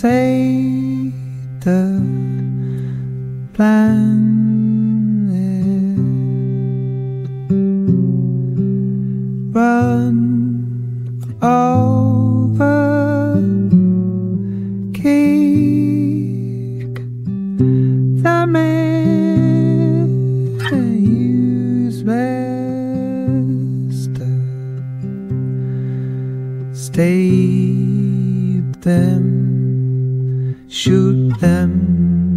say the planet. Run over. Kick the man use master them shoot them